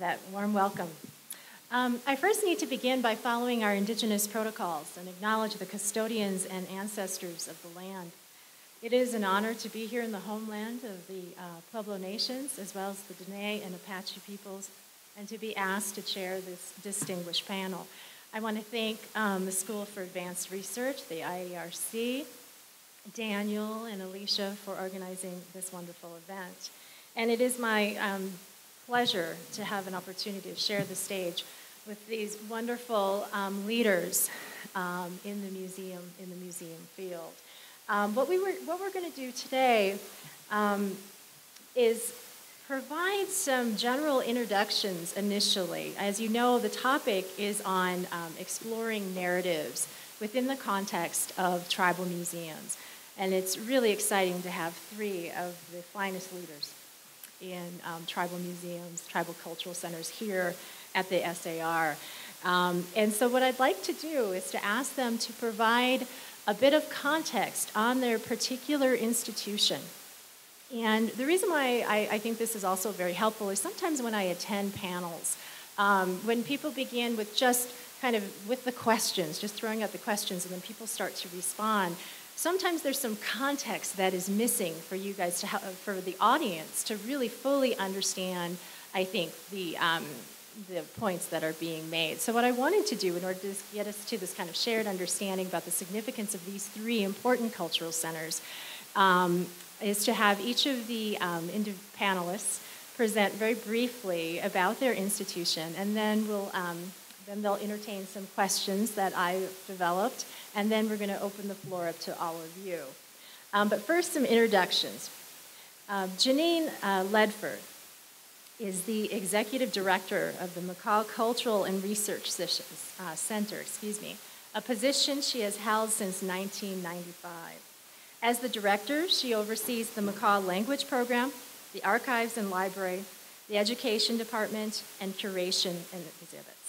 that warm welcome. Um, I first need to begin by following our indigenous protocols and acknowledge the custodians and ancestors of the land. It is an honor to be here in the homeland of the uh, Pueblo Nations, as well as the Dene and Apache peoples, and to be asked to chair this distinguished panel. I want to thank um, the School for Advanced Research, the IARC, Daniel and Alicia for organizing this wonderful event. And it is my um, pleasure to have an opportunity to share the stage with these wonderful um, leaders um, in the museum, in the museum field. Um, what, we were, what we're going to do today um, is provide some general introductions initially. As you know, the topic is on um, exploring narratives within the context of tribal museums. And it's really exciting to have three of the finest leaders in um, tribal museums, tribal cultural centers here at the SAR. Um, and so, what I'd like to do is to ask them to provide a bit of context on their particular institution. And the reason why I, I think this is also very helpful is sometimes when I attend panels, um, when people begin with just kind of with the questions, just throwing out the questions, and then people start to respond, sometimes there's some context that is missing for you guys to have, for the audience to really fully understand, I think, the, um, the points that are being made. So what I wanted to do in order to get us to this kind of shared understanding about the significance of these three important cultural centers um, is to have each of the um, panelists present very briefly about their institution, and then we'll um, then they'll entertain some questions that I've developed, and then we're going to open the floor up to all of you. Um, but first, some introductions. Uh, Janine uh, Ledford is the executive director of the Makah Cultural and Research uh, Center, excuse me, a position she has held since 1995. As the director, she oversees the Makah Language Program, the Archives and Library, the Education Department, and Curation and Exhibits.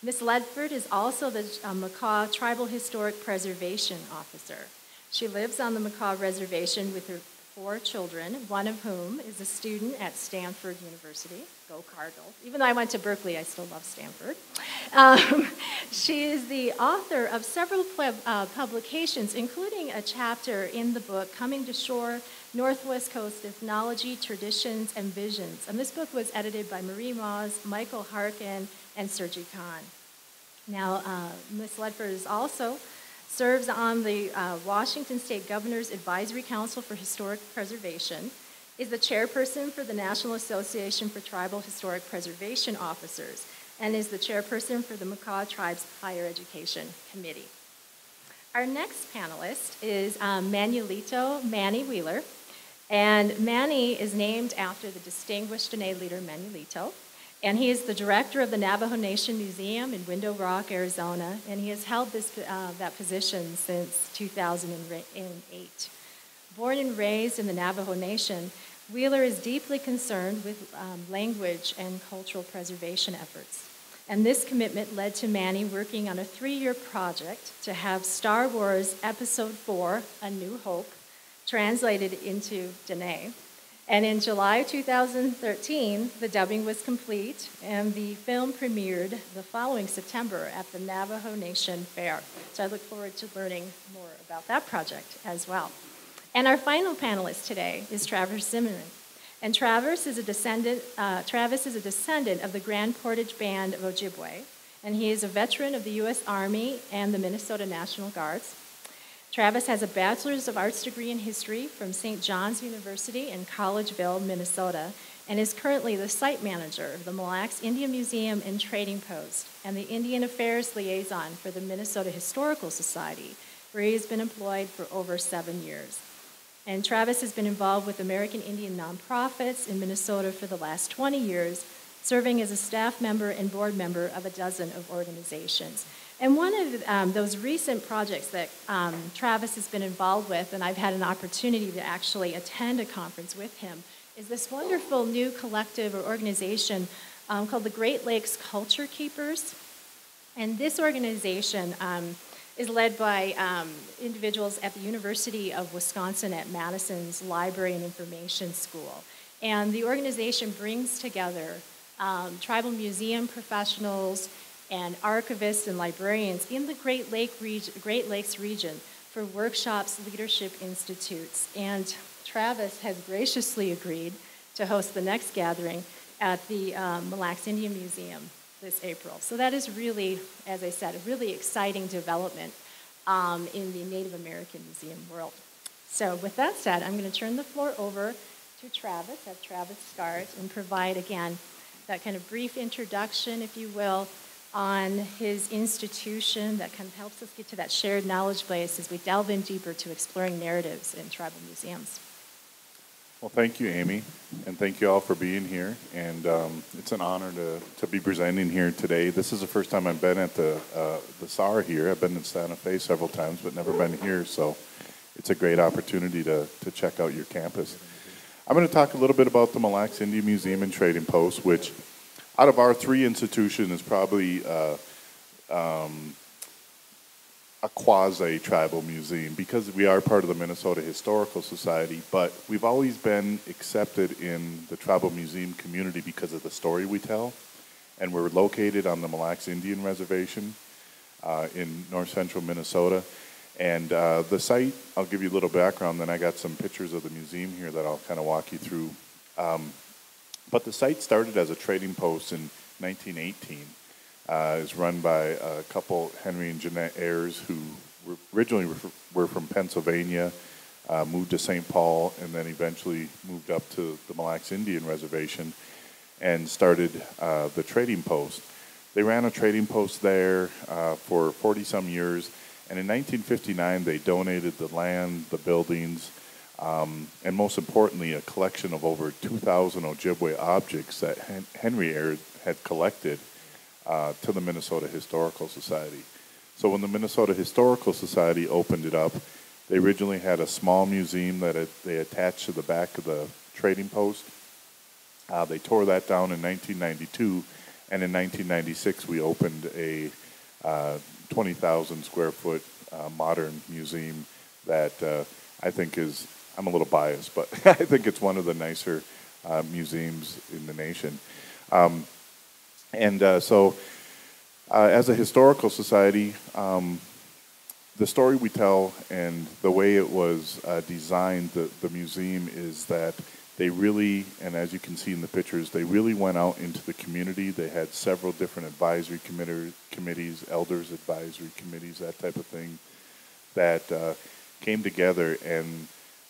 Ms. Ledford is also the uh, Makah Tribal Historic Preservation Officer. She lives on the Makah Reservation with her four children, one of whom is a student at Stanford University. Go Cardinals. Even though I went to Berkeley, I still love Stanford. Um, she is the author of several uh, publications, including a chapter in the book Coming to Shore Northwest Coast Ethnology, Traditions, and Visions. And this book was edited by Marie Mauzé, Michael Harkin, and Sergei Kan. Now, uh, Ms. Ledford is also serves on the uh, Washington State Governor's Advisory Council for Historic Preservation, is the chairperson for the National Association for Tribal Historic Preservation Officers, and is the chairperson for the Makah Tribes Higher Education Committee. Our next panelist is um, Manuelito Manny Wheeler, and Manny is named after the distinguished Dene leader Manuelito. And he is the director of the Navajo Nation Museum in Window Rock, Arizona, and he has held this, uh, that position since 2008. Born and raised in the Navajo Nation, Wheeler is deeply concerned with um, language and cultural preservation efforts. And this commitment led to Manny working on a three year project to have Star Wars Episode 4, A New Hope, translated into Dene and in July 2013, the dubbing was complete, and the film premiered the following September at the Navajo Nation Fair. So I look forward to learning more about that project as well. And our final panelist today is Travis Zimmerman. And Travis is a descendant, uh, Travis is a descendant of the Grand Portage Band of Ojibwe, and he is a veteran of the U.S. Army and the Minnesota National Guards. Travis has a Bachelor's of Arts degree in history from St. John's University in Collegeville, Minnesota, and is currently the site manager of the Mille Lacs Indian Museum and Trading Post and the Indian Affairs Liaison for the Minnesota Historical Society, where he has been employed for over seven years. And Travis has been involved with American Indian nonprofits in Minnesota for the last 20 years, serving as a staff member and board member of a dozen of organizations. And one of um, those recent projects that um, Travis has been involved with, and I've had an opportunity to actually attend a conference with him, is this wonderful new collective or organization um, called the Great Lakes Culture Keepers. And this organization um, is led by um, individuals at the University of Wisconsin at Madison's Library and Information School. And the organization brings together um, tribal museum professionals and archivists and librarians in the Great, Lake Great Lakes region for workshops, leadership institutes. And Travis has graciously agreed to host the next gathering at the um, Mille Lacs Indian Museum this April. So that is really, as I said, a really exciting development um, in the Native American museum world. So with that said, I'm going to turn the floor over to Travis, have Travis start and provide again that kind of brief introduction, if you will, on his institution that kind of helps us get to that shared knowledge base as we delve in deeper to exploring narratives in tribal museums. Well, thank you, Amy, and thank you all for being here. And um, it's an honor to, to be presenting here today. This is the first time I've been at the uh, the SAR here. I've been in Santa Fe several times, but never been here. So it's a great opportunity to, to check out your campus. I'm going to talk a little bit about the Mille Lacs Indian Museum and Trading Post, which out of our three institutions is probably uh, um, a quasi tribal museum because we are part of the Minnesota Historical Society, but we've always been accepted in the tribal museum community because of the story we tell. And we're located on the Mille Lacs Indian Reservation uh, in north central Minnesota. And uh, the site, I'll give you a little background, then I got some pictures of the museum here that I'll kind of walk you through. Um, but the site started as a trading post in 1918. Uh, is run by a couple, Henry and Jeanette Ayers, who originally were from Pennsylvania, uh, moved to St. Paul, and then eventually moved up to the Mille Lacs Indian Reservation and started uh, the trading post. They ran a trading post there uh, for 40 some years, and in 1959 they donated the land, the buildings, um, and most importantly, a collection of over 2,000 Ojibwe objects that Hen- Henry Ayers had collected uh, to the Minnesota Historical Society. So when the Minnesota Historical Society opened it up, they originally had a small museum that it, they attached to the back of the trading post. Uh, they tore that down in 1992, and in 1996 we opened a uh, 20,000 square foot uh, modern museum that uh, I think is, I'm a little biased, but I think it's one of the nicer uh, museums in the nation. Um, and uh, so, uh, as a historical society, um, the story we tell and the way it was uh, designed, the, the museum, is that they really, and as you can see in the pictures, they really went out into the community. They had several different advisory committee, committees, elders advisory committees, that type of thing, that uh, came together and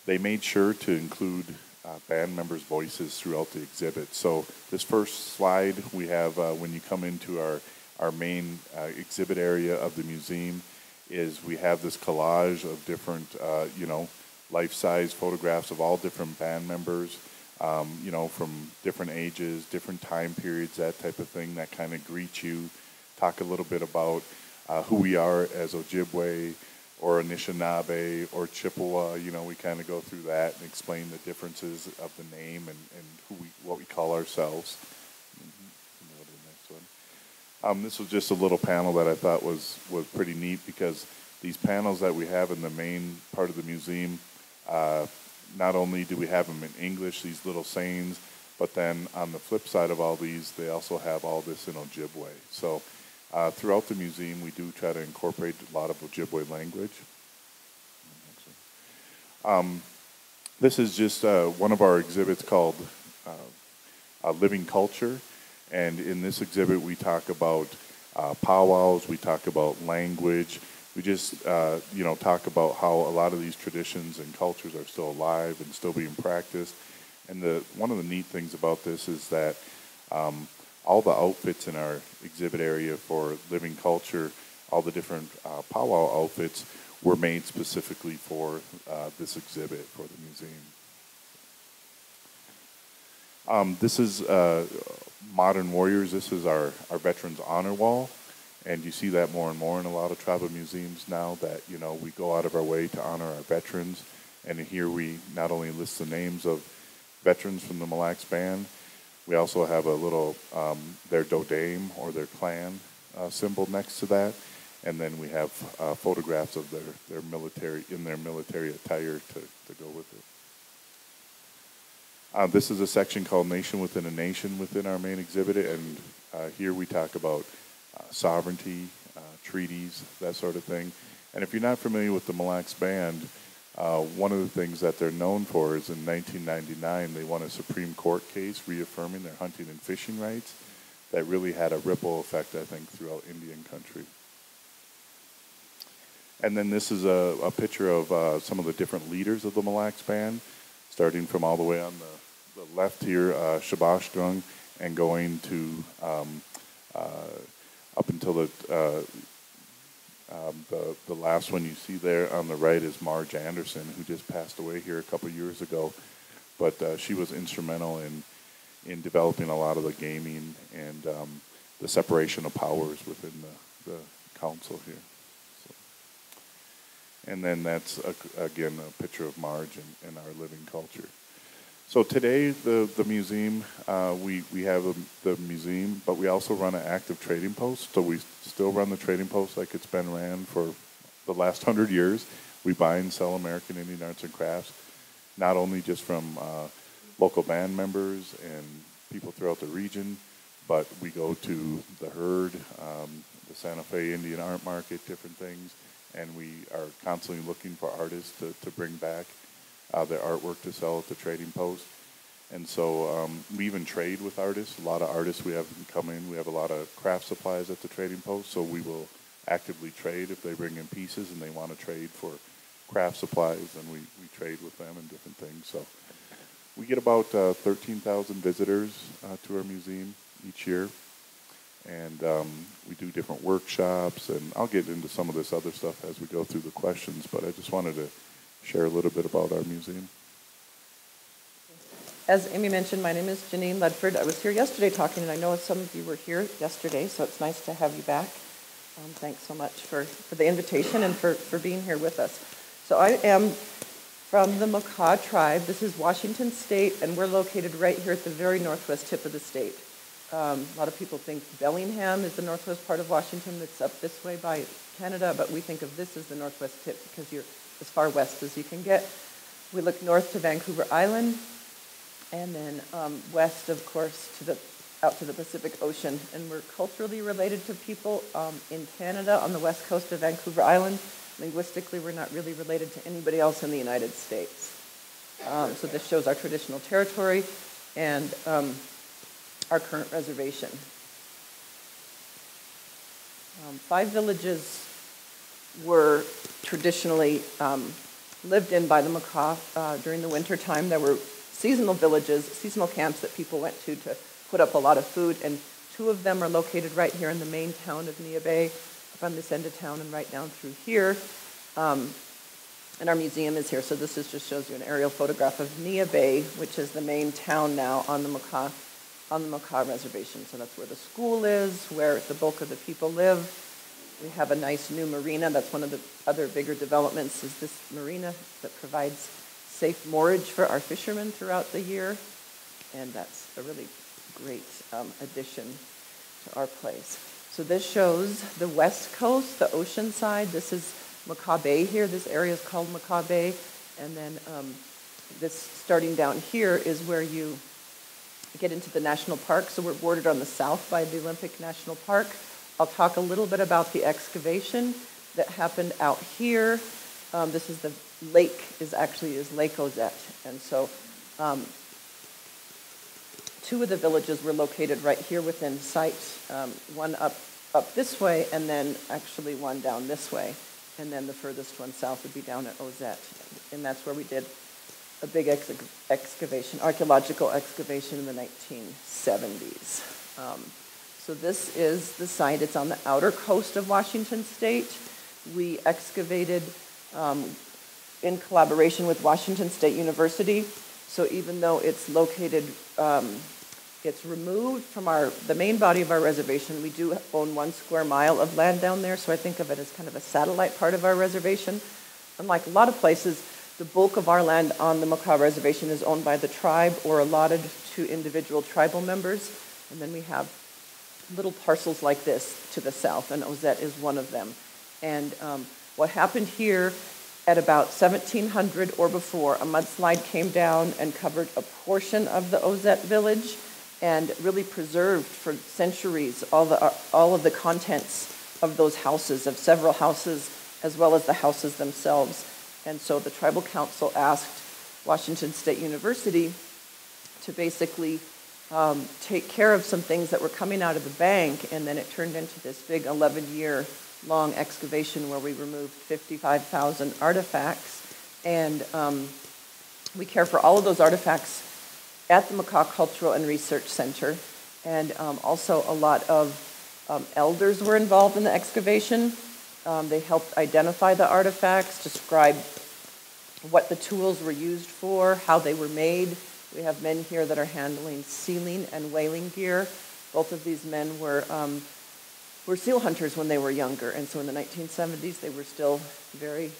they made sure to include uh, band members' voices throughout the exhibit. So this first slide we have uh, when you come into our our main uh, exhibit area of the museum is we have this collage of different uh, you know life-size photographs of all different band members. Um, you know, from different ages, different time periods, that type of thing, that kind of greet you. Talk a little bit about uh, who we are as Ojibwe, or Anishinaabe or Chippewa. You know, we kind of go through that and explain the differences of the name and, and who we what we call ourselves. Um, this was just a little panel that I thought was was pretty neat because these panels that we have in the main part of the museum, uh, not only do we have them in English, these little sayings, but then on the flip side of all these, they also have all this in Ojibwe. So uh, throughout the museum, we do try to incorporate a lot of Ojibwe language. Um, this is just uh, one of our exhibits called uh, Living Culture. And in this exhibit, we talk about uh, powwows, we talk about language, we just, uh, you know, talk about how a lot of these traditions and cultures are still alive and still being practiced. And the, one of the neat things about this is that um, all the outfits in our exhibit area for living culture, all the different uh, powwow outfits were made specifically for uh, this exhibit for the museum. Um, this is uh, Modern Warriors. This is our, our Veterans Honor Wall. And you see that more and more in a lot of tribal museums now that, you know, we go out of our way to honor our veterans. And here we not only list the names of veterans from the Mille Lacs Band, we also have a little, um, their dodame or their clan uh, symbol next to that. And then we have uh, photographs of their, their military, in their military attire to, to go with it. Uh, this is a section called Nation Within a Nation within our main exhibit, and uh, here we talk about uh, sovereignty, uh, treaties, that sort of thing. And if you're not familiar with the Mille Lacs Band, uh, one of the things that they're known for is in 1999 they won a Supreme Court case reaffirming their hunting and fishing rights that really had a ripple effect, I think, throughout Indian country. And then this is a, a picture of uh, some of the different leaders of the Mille Lacs Band, starting from all the way on the, the left here, uh, and going to um, uh, up until the, uh, the last one you see there on the right is Marge Anderson, who just passed away here a couple years ago, but uh, she was instrumental in in developing a lot of the gaming and um, the separation of powers within the, the council here. So. And then that's, a, again, a picture of Marge and, and, our living culture. So today, the, the museum, uh, we, we have a, the museum, but we also run an active trading post. So we still run the trading post like it's been ran for the last hundred years. We buy and sell American Indian arts and crafts, not only just from uh, local band members and people throughout the region, but we go to the Heard, um, the Santa Fe Indian Art Market, different things, and we are constantly looking for artists to, to bring back uh, their artwork to sell at the trading post. And so um, we even trade with artists. A lot of artists we have come in. We have a lot of craft supplies at the trading post, so we will actively trade if they bring in pieces and they want to trade for craft supplies, and we, we trade with them and different things. So we get about uh, 13,000 visitors uh, to our museum each year. And um, we do different workshops, and I'll get into some of this other stuff as we go through the questions, but I just wanted to share a little bit about our museum. As Amy mentioned, my name is Janine Ledford. I was here yesterday talking, and I know some of you were here yesterday, so it's nice to have you back. Um, thanks so much for, for the invitation and for, for being here with us. So I am from the Makah tribe. This is Washington State, and we're located right here at the very northwest tip of the state. Um, a lot of people think Bellingham is the northwest part of Washington that's up this way by Canada, but we think of this as the northwest tip because you're as far west as you can get. We look north to Vancouver Island, and then um, west, of course, to the out to the Pacific Ocean. And we're culturally related to people um, in Canada on the west coast of Vancouver Island Linguistically, we're not really related to anybody else in the United States. Um, so this shows our traditional territory and um, our current reservation. Um, five villages were traditionally um, lived in by the Makah uh, during the winter time. There were seasonal villages, seasonal camps that people went to to put up a lot of food, and two of them are located right here in the main town of Neah Bay from this end of town and right down through here. Um, and our museum is here, so this is, just shows you an aerial photograph of Neah Bay, which is the main town now on the Makah, on the Makah Reservation. So that's where the school is, where the bulk of the people live. We have a nice new marina. That's one of the other bigger developments is this marina that provides safe moorage for our fishermen throughout the year. And that's a really great um, addition to our place. So this shows the west coast, the ocean side. This is Makah Bay here. This area is called Makah Bay. And then um, this starting down here is where you get into the national park. So we're bordered on the south by the Olympic National Park. I'll talk a little bit about the excavation that happened out here. Um, this is the lake is actually is Lake Ozette. And so um, two of the villages were located right here within sight, um, one up up this way, and then actually one down this way. And then the furthest one south would be down at Ozette. And that's where we did a big ex excavation, archaeological excavation in the 1970s. So this is the site. It's on the outer coast of Washington State. We excavated um, in collaboration with Washington State University. So even though it's located um, gets removed from our the main body of our reservation. We do own one square mile of land down there, so I think of it as kind of a satellite part of our reservation. Unlike a lot of places, the bulk of our land on the Makah Reservation is owned by the tribe or allotted to individual tribal members. And then we have little parcels like this to the south, and Ozette is one of them. And um, what happened here at about 1700 or before, a mudslide came down and covered a portion of the Ozette village and really preserved for centuries all, the, all of the contents of those houses, of several houses, as well as the houses themselves. And so the tribal council asked Washington State University to basically um, take care of some things that were coming out of the bank, and then it turned into this big 11 year long excavation where we removed 55,000 artifacts. And um, we care for all of those artifacts at the Makah Cultural and Research Center. And um, also, a lot of um, elders were involved in the excavation. Um, they helped identify the artifacts, describe what the tools were used for, how they were made. We have men here that are handling sealing and whaling gear. Both of these men were um, were seal hunters when they were younger, and so in the 1970s they were still very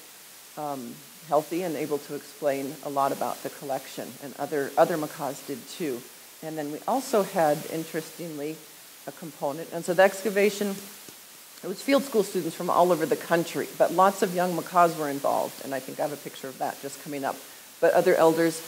um, healthy and able to explain a lot about the collection, and other other Makahs did too. And then we also had, interestingly, a component, and so the excavation. It was field school students from all over the country, but lots of young Makahs were involved, and I think I have a picture of that just coming up. But other elders,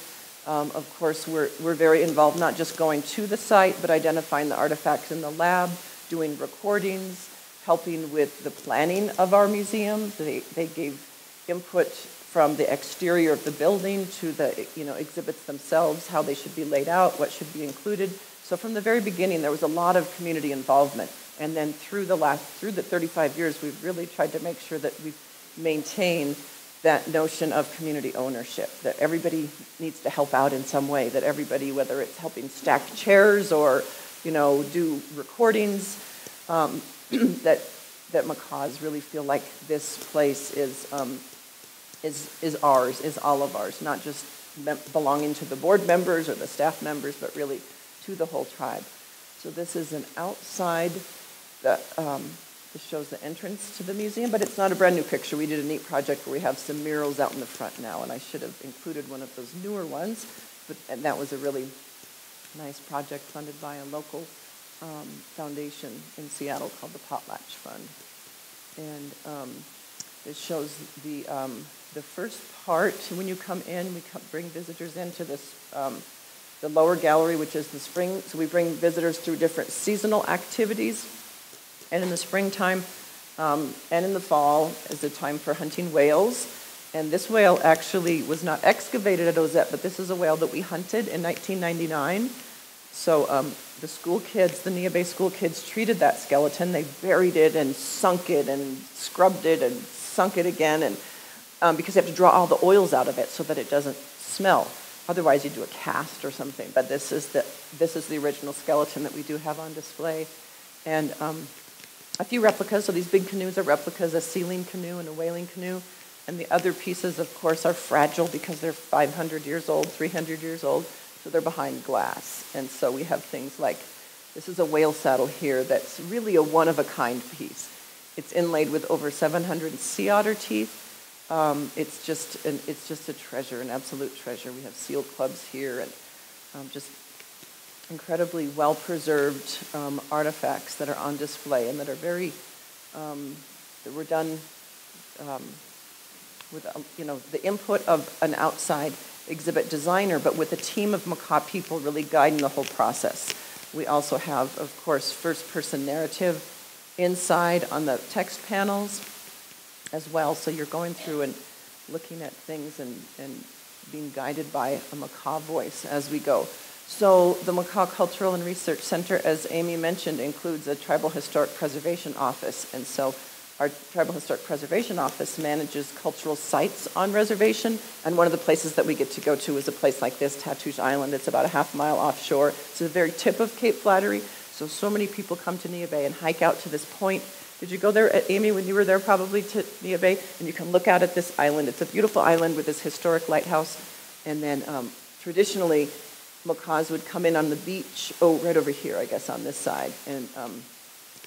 um, of course, we're, we're very involved, not just going to the site, but identifying the artifacts in the lab, doing recordings, helping with the planning of our museum. They, they gave input from the exterior of the building to the you know, exhibits themselves, how they should be laid out, what should be included. So from the very beginning, there was a lot of community involvement. And then through the last, through the 35 years, we've really tried to make sure that we maintain that notion of community ownership, that everybody needs to help out in some way, that everybody, whether it's helping stack chairs or you know, do recordings, um, that, that Makahs really feel like this place is, um, is, is ours, is all of ours, not just belonging to the board members or the staff members, but really to the whole tribe. So this is an outside, that, um, this shows the entrance to the museum, but it's not a brand new picture. We did a neat project where we have some murals out in the front now, and I should have included one of those newer ones, but, and that was a really nice project funded by a local um, foundation in Seattle called the Potlatch Fund. And um, this shows the, um, the first part. When you come in, we come, bring visitors into this, um, the lower gallery, which is the spring. So we bring visitors through different seasonal activities. And in the springtime um, and in the fall is the time for hunting whales. And this whale actually was not excavated at Ozette, but this is a whale that we hunted in 1999. So um, the school kids, the Bay school kids, treated that skeleton. They buried it and sunk it and scrubbed it and sunk it again, and um, because they have to draw all the oils out of it so that it doesn't smell. Otherwise, you do a cast or something. But this is the this is the original skeleton that we do have on display, and um, a few replicas. So these big canoes are replicas: a sealing canoe and a whaling canoe. And the other pieces, of course, are fragile because they're 500 years old, 300 years old, so they're behind glass. And so we have things like this is a whale saddle here that's really a one of a kind piece. It's inlaid with over 700 sea otter teeth. Um, it's just an, it's just a treasure, an absolute treasure. We have seal clubs here and um, just incredibly well preserved um, artifacts that are on display and that are very um, that were done um, with um, you know the input of an outside exhibit designer, but with a team of Makah people really guiding the whole process. We also have, of course, first-person narrative inside on the text panels as well. So you're going through and looking at things and, and being guided by a Makah voice as we go. So the Makah Cultural and Research Center, as Amy mentioned, includes a tribal historic preservation office. And so our Tribal Historic Preservation Office manages cultural sites on reservation, and one of the places that we get to go to is a place like this, Tatoosh Island. It's about a half mile offshore. It's the very tip of Cape Flattery, so so many people come to Neah Bay and hike out to this point. Did you go there, Amy, when you were there probably to Neah Bay? And you can look out at this island. It's a beautiful island with this historic lighthouse. And then um, traditionally, Makahs would come in on the beach, oh, right over here, I guess, on this side, and um,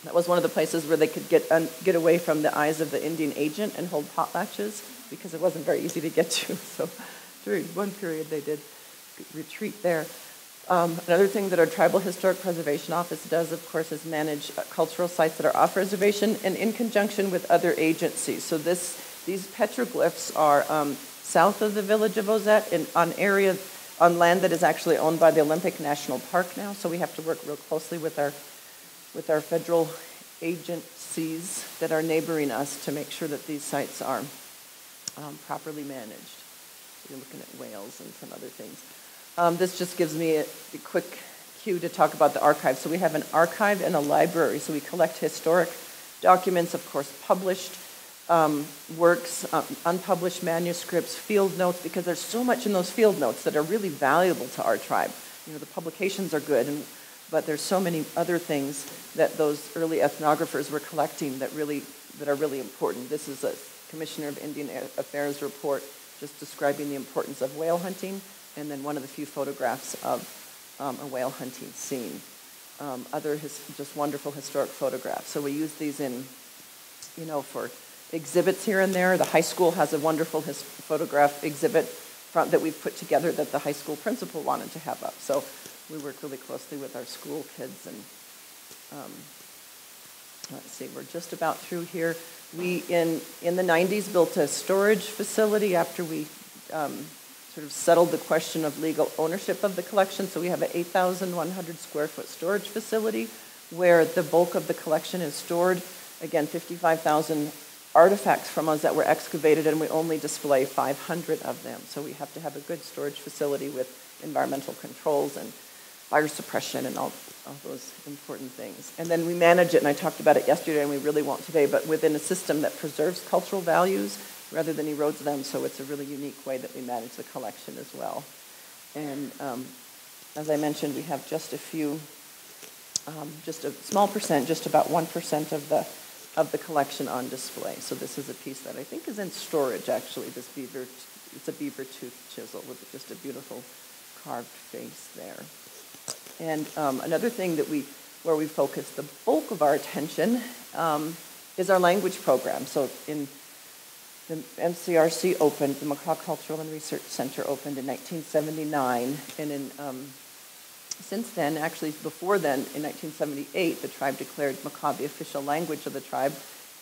that was one of the places where they could get, un, get away from the eyes of the Indian agent and hold potlatches because it wasn't very easy to get to. So during one period they did retreat there. Um, another thing that our Tribal Historic Preservation Office does, of course, is manage uh, cultural sites that are off reservation and in conjunction with other agencies. So this These petroglyphs are um, south of the village of Ozette in, on area, on land that is actually owned by the Olympic National Park now, so we have to work real closely with our, with our federal agencies that are neighboring us to make sure that these sites are um, properly managed. So you're looking at whales and some other things. Um, this just gives me a, a quick cue to talk about the archive. So we have an archive and a library. So we collect historic documents, of course, published um, works, uh, unpublished manuscripts, field notes, because there's so much in those field notes that are really valuable to our tribe. You know, the publications are good, and, but there's so many other things that those early ethnographers were collecting that really that are really important. This is a Commissioner of Indian Affairs report just describing the importance of whale hunting, and then one of the few photographs of um, a whale hunting scene. Um, other his, just wonderful historic photographs. So we use these in, you know, for exhibits here and there. The high school has a wonderful photograph exhibit front that we've put together that the high school principal wanted to have up. So we work really closely with our school kids and um, let's see, we're just about through here. We, in, in the 90s, built a storage facility after we um, sort of settled the question of legal ownership of the collection. So we have an 8,100 square foot storage facility where the bulk of the collection is stored. Again, 55,000 artifacts from us that were excavated, and we only display 500 of them. So we have to have a good storage facility with environmental controls and fire suppression and all, all those important things. And then we manage it, and I talked about it yesterday, and we really won't today, but within a system that preserves cultural values rather than erodes them. So it's a really unique way that we manage the collection as well. And um, as I mentioned, we have just a few, um, just a small percent, just about 1% of the of the collection on display. So this is a piece that I think is in storage, actually, this beaver, it's a beaver tooth chisel with just a beautiful carved face there. And um, another thing that we, where we focus the bulk of our attention um, is our language program. So in the MCRC opened, the Makah Cultural and Research Center opened in 1979, and in um, since then, actually before then, in 1978, the tribe declared the official language of the tribe,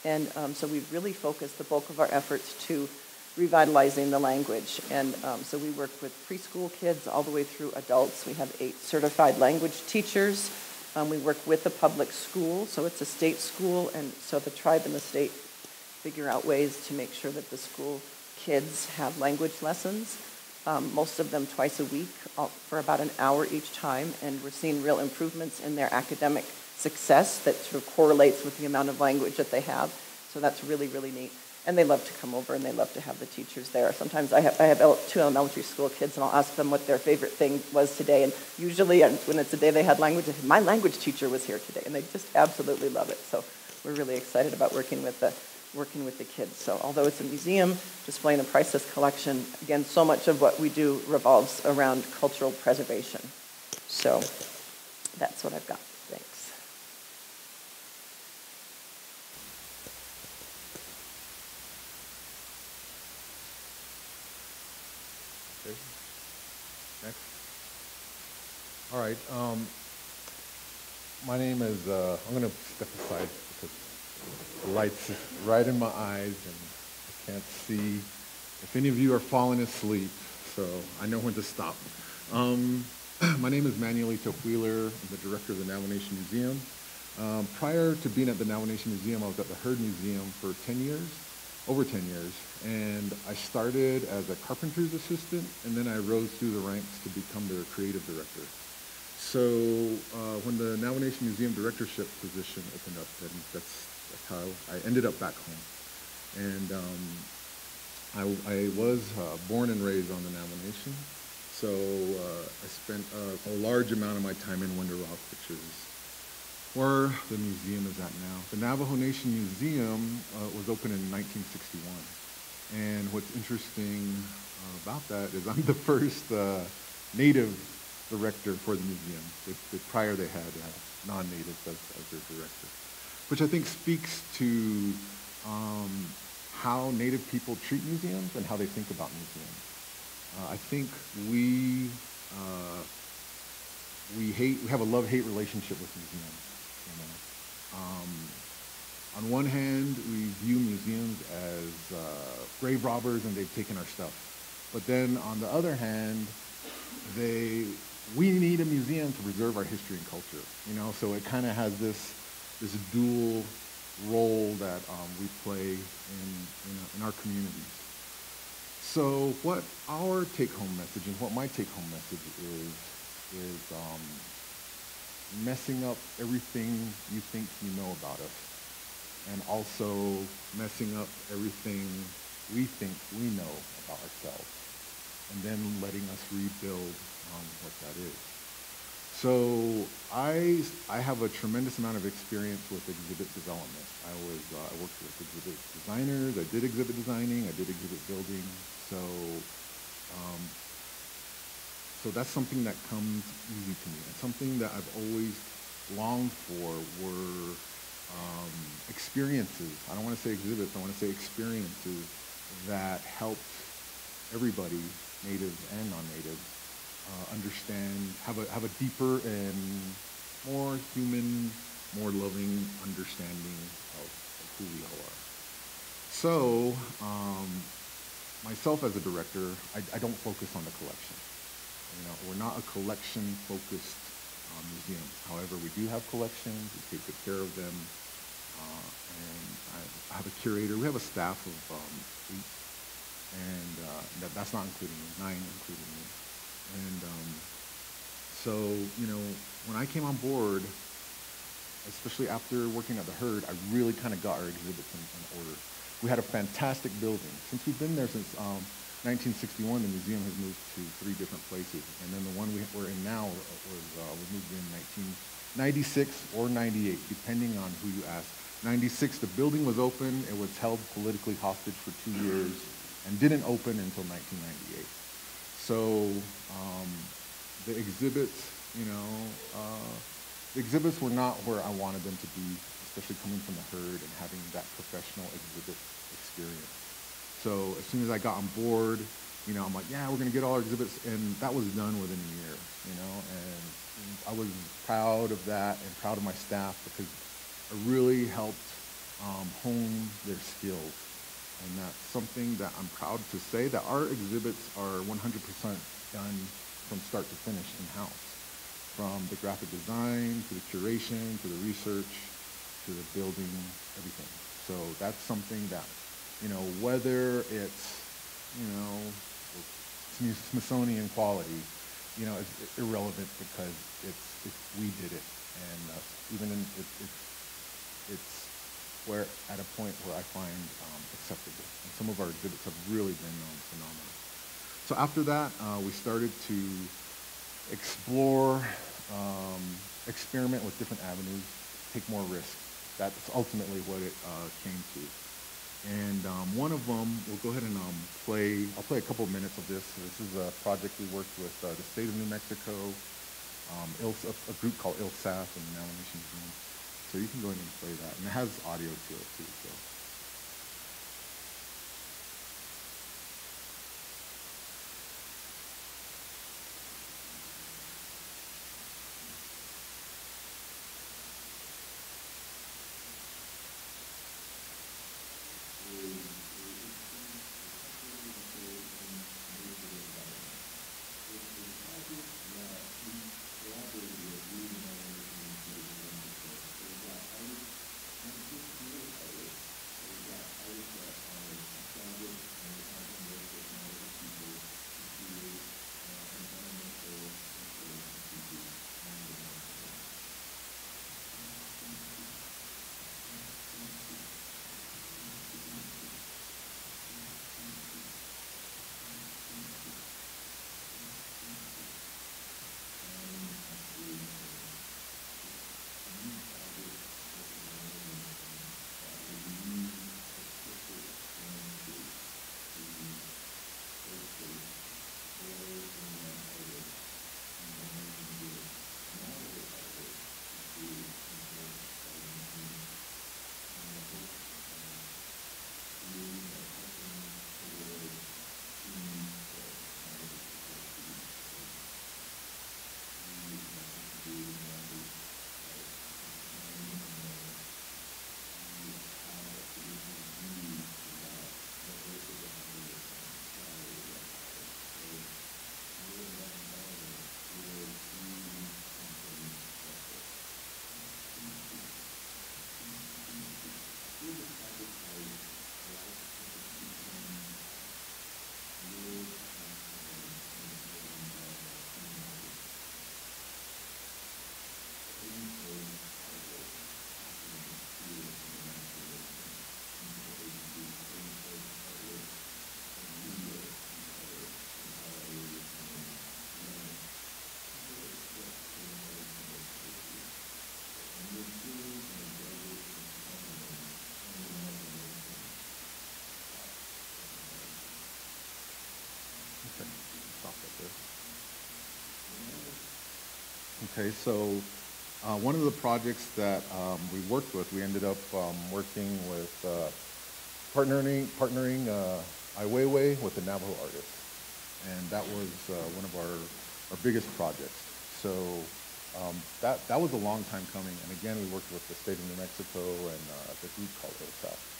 and um, so we've really focused the bulk of our efforts to revitalizing the language. And um, so we work with preschool kids all the way through adults. We have eight certified language teachers. Um, we work with the public school, so it's a state school, and so the tribe and the state figure out ways to make sure that the school kids have language lessons. Um, most of them twice a week for about an hour each time, and we're seeing real improvements in their academic success that sort of correlates with the amount of language that they have. So that's really, really neat and they love to come over and they love to have the teachers there. Sometimes I have, I have two elementary school kids and I'll ask them what their favorite thing was today. And usually when it's a day they had language, my language teacher was here today. And they just absolutely love it. So we're really excited about working with the, working with the kids. So although it's a museum displaying a priceless collection, again, so much of what we do revolves around cultural preservation. So that's what I've got. Thanks. Next. All right. Um, my name is, uh, I'm going to step aside the light's right in my eyes and I can't see if any of you are falling asleep, so I know when to stop. Um, my name is Manuelito Wheeler. I'm the director of the Navajo Nation Museum. Um, prior to being at the Navajo Nation Museum, I was at the Heard Museum for 10 years, over 10 years. And I started as a carpenter's assistant, and then I rose through the ranks to become their creative director. So uh, when the Navajo Nation Museum directorship position opened up, then that's, that's how I ended up back home. And um, I, I, was uh, born and raised on the Navajo Nation, so uh, I spent a, a, large amount of my time in Window Rock, which is where the museum is at now. The Navajo Nation Museum uh, was opened in 1961. And what's interesting uh, about that is I'm the first uh, native director for the museum. The, the prior they had uh, non-natives as, as, their director, which I think speaks to um, how Native people treat museums and how they think about museums. Uh, I think we uh, we hate we have a love-hate relationship with museums. You know? Um, on one hand, we view museums as uh, grave robbers and they've taken our stuff. But then on the other hand, they, we need a museum to preserve our history and culture, you know? So it kind of has this, this dual role that um, we play in, in, in our communities. So what our take-home message and what my take-home message is, is um, messing up everything you think you know about us and also messing up everything we think we know about ourselves and then letting us rebuild um, what that is. So I, I have a tremendous amount of experience with exhibit development. I was uh, I worked with exhibit designers. I did exhibit designing. I did exhibit building. So um, so that's something that comes easy to me and something that I've always longed for were um, experiences. I don't want to say exhibits. I want to say experiences that helped everybody, natives and non-natives, uh, understand, have a, have a deeper and more human, more loving understanding of, of who we all are. So, um, myself as a director, I, I, don't focus on the collection. You know, we're not a collection-focused um, museum. However, we do have collections. We take good care of them. Uh, and I, I, have a curator. We have a staff of um, eight, and uh, that, that's not including me, nine including me. And um, so, you know, when I came on board, especially after working at the Heard, I really kind of got our exhibits in, in, order. We had a fantastic building. Since we've been there since um, 1961, the museum has moved to three different places. And then the one we, we're in now was, uh, was moved in 1996 or 98, depending on who you ask. 96, the building was open. It was held politically hostage for two years and didn't open until 1998. So um, the exhibits, you know, uh, the exhibits were not where I wanted them to be, especially coming from the Heard and having that professional exhibit experience. So as soon as I got on board, you know, I'm like, yeah, we're going to get all our exhibits, and that was done within a year, you know, and I was proud of that and proud of my staff because it really helped um, hone their skills and that's something that I'm proud to say that our exhibits are 100% done from start to finish in-house. From the graphic design, to the curation, to the research, to the building, everything. So that's something that, you know, whether it's, you know, Smithsonian quality, you know, it's irrelevant because it's, it's we did it. And uh, even in, it, it, it's where at a point where I find um, acceptable. And some of our exhibits have really been um, phenomenal. So after that, uh, we started to explore, um, experiment with different avenues, take more risks. That's ultimately what it uh, came to. And um, one of them, we'll go ahead and um, play, I'll play a couple minutes of this. This is a project we worked with uh, the state of New Mexico, um, a, a, group called ILSAF and the Nation Museum. So you can go ahead and play that. And it has audio to it too. So. There. Okay, so uh, one of the projects that um, we worked with, we ended up um, working with uh, partnering partnering uh, Ai Weiwei with the Navajo artists, and that was uh, one of our our biggest projects. So um, that that was a long time coming, and again, we worked with the state of New Mexico and uh, the group called HOSAP.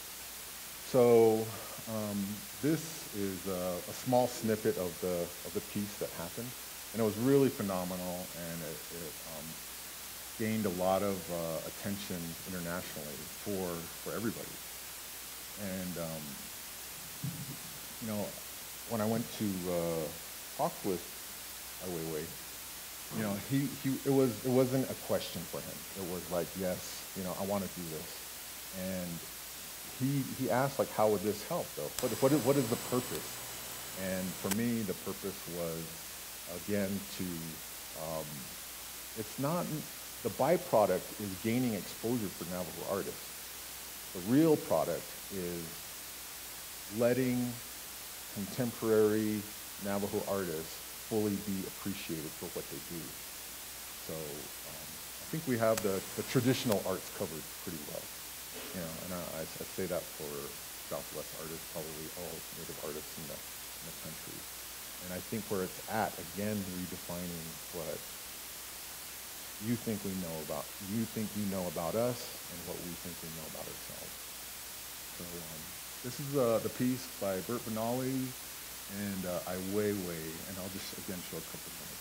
So um, this is a, a small snippet of the of the piece that happened, and it was really phenomenal, and it, it um, gained a lot of uh, attention internationally for for everybody. And um, you know, when I went to uh, talk with Ai Weiwei, you know, he, he it was it wasn't a question for him. It was like, yes, you know, I want to do this, and he he asked like, how would this help though? What what is, what is the purpose? And for me, the purpose was again to um, it's not the byproduct is gaining exposure for Navajo artists. The real product is letting contemporary Navajo artists fully be appreciated for what they do. So um, I think we have the, the traditional arts covered pretty well. You know, and I, I say that for Southwest artists, probably all Native artists in the, in the country. And I think where it's at, again, redefining what you think we know about, you think you know about us, and what we think we know about ourselves. So um, this is uh, the piece by Bert Benally and uh, Ai Weiwei, and I'll just again show a couple of that.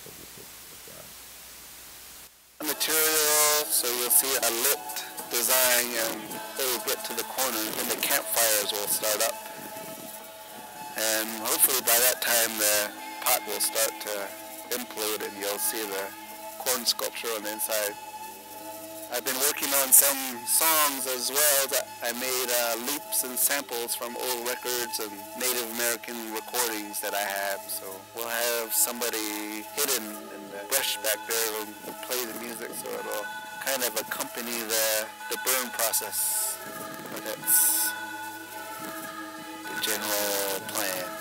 Material, so you'll see a lit design and it will get to the corner and the campfires will start up. And hopefully by that time the pot will start to implode and you'll see the corn sculpture on the inside. I've been working on some songs as well that I made uh, loops and samples from old records and Native American recordings that I have. So we'll have somebody hidden brush back there who'll play the music so it'll kind of accompany the, the burn process. That's the general plan.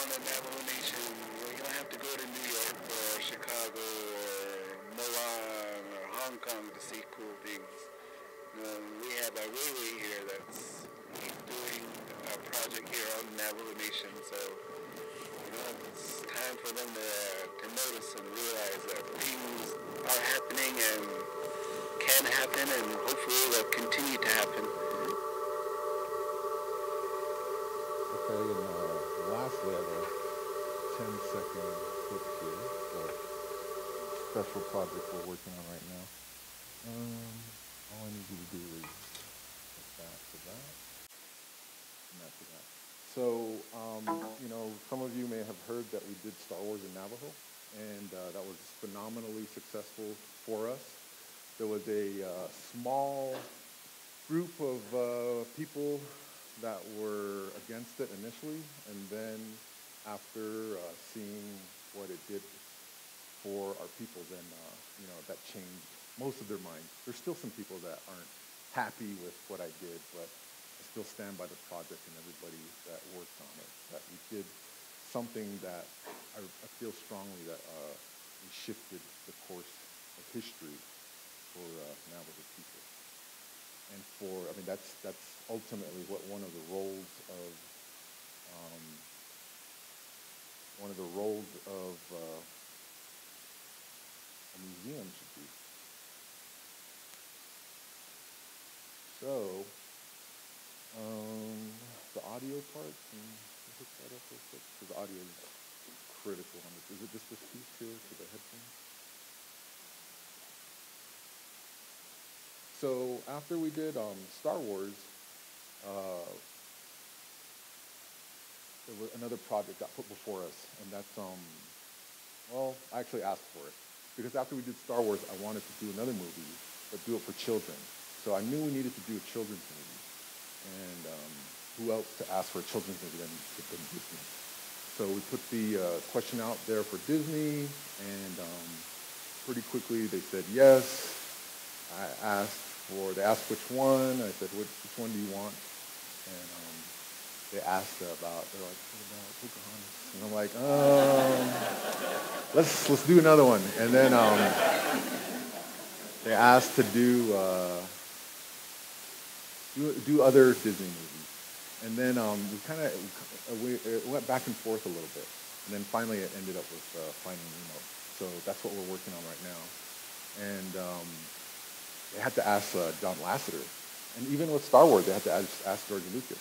On the Navajo Nation, you don't have to go to New York or Chicago or Milan or Hong Kong to see cool things. Um, we have Ai Weiwei here that's doing a project here on Navajo Nation, so you know, it's time for them to, to notice and realize that things are happening and can happen and hopefully will continue to happen. Project we're working on right now. Um, all I need you to do is that to that, and that to that. So, um, you know, some of you may have heard that we did Star Wars in Navajo, and uh, that was phenomenally successful for us. There was a uh, small group of uh, people that were against it initially, and then after uh, seeing what it did for our people, then uh, you know that changed most of their minds. There's still some people that aren't happy with what I did, but I still stand by the project and everybody that worked on it. That we did something that I, I feel strongly that uh, we shifted the course of history for uh, Navajo people and for I mean that's that's ultimately what one of the roles of um, one of the roles of uh, museum should be. So um, the audio part, can you hook that up real quick? Because audio is critical on this. Is it just this piece here for the headphones? So after we did um, Star Wars, uh, there was another project got put before us, and that's um, well, I actually asked for it because after we did Star Wars, I wanted to do another movie, but do it for children. So I knew we needed to do a children's movie, and um, who else to ask for a children's movie than, than Disney? So we put the uh, question out there for Disney, and um, pretty quickly they said yes. I asked for, they asked which one. I said, which, which one do you want? And um, they asked her about, they're like, what about Pocahontas? And I'm like, um, let's, let's do another one. And then um, they asked to do, uh, do, do other Disney movies. And then um, we kind of we, went back and forth a little bit. And then finally it ended up with uh, Finding Nemo. So that's what we're working on right now. And um, they had to ask uh, John Lasseter. And even with Star Wars, they had to ask, ask George Lucas.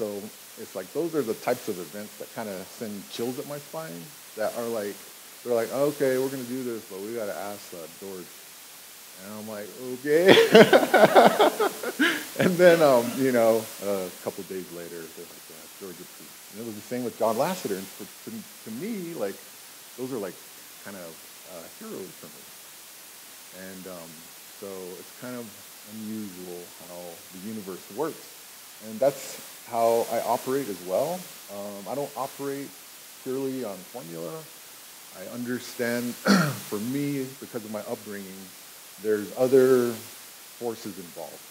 So it's like those are the types of events that kind of send chills up my spine that are like, they're like, okay, we're going to do this, but we got to ask uh, George. And I'm like, okay. and then, um, you know, uh, a couple days later, they're like, uh, George approved. And it was the same with John Lasseter. And for, to, to me, like, those are like kind of uh, heroes for me. And um, so it's kind of unusual how the universe works. And that's how I operate as well. Um, I don't operate purely on formula. I understand, for me, because of my upbringing, there's other forces involved.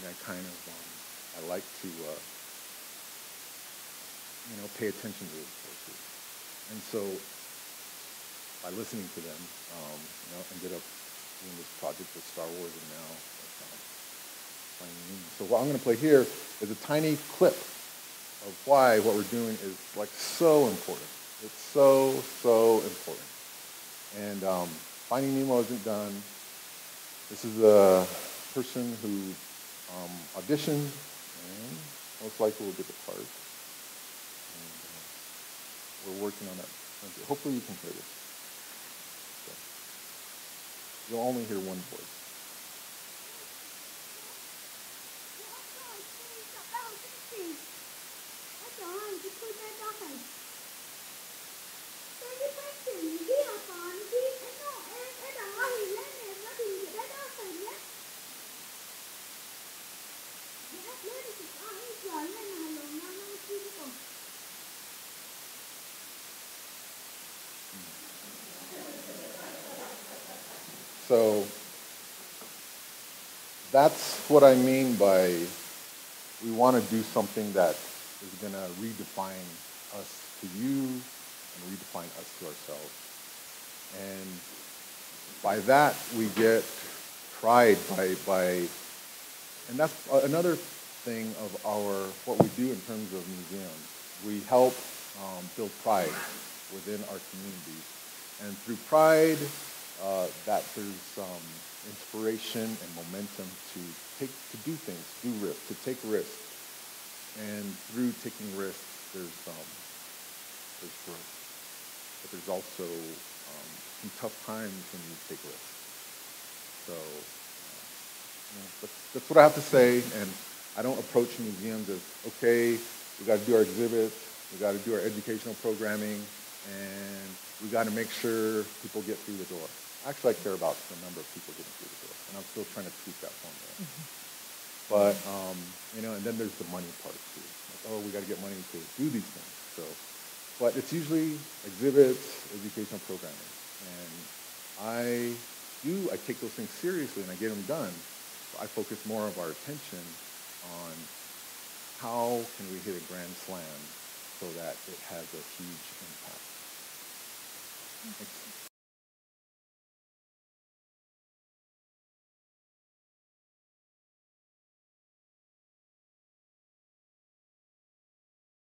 And I kind of, um, I like to, uh, you know, pay attention to those forces. And so by listening to them, um, you know, ended up doing this project with Star Wars and now um, Finding So what I'm going to play here is a tiny clip of why what we're doing is like so important. It's so, so important. And um, Finding Nemo isn't done. This is a person who um, auditioned and most likely will get the part. And, uh, we're working on that. Hopefully you can hear this. So, you'll only hear one voice. So that's what I mean by we want to do something that is going to redefine us to you and redefine us to ourselves. And by that, we get pride by, by and that's another thing of our, what we do in terms of museums. We help um, build pride within our communities. And through pride, uh, that there's um, inspiration and momentum to take, to do things, do risks, to take risks. And through taking risks, there's, um, there's growth. But there's also um, some tough times when you take risks. So know, that's, that's what I have to say, and I don't approach museums as, okay, we got to do our exhibits, we got to do our educational programming, and we got to make sure people get through the door. Actually, I care about the number of people getting through the door, and I'm still trying to tweak that formula. But, um, you know, and then there's the money part too. Like, oh, we got to get money to do these things. So, but it's usually exhibits, educational programming, and I do. I take those things seriously and I get them done. I focus more of our attention on how can we hit a grand slam so that it has a huge impact. Thanks.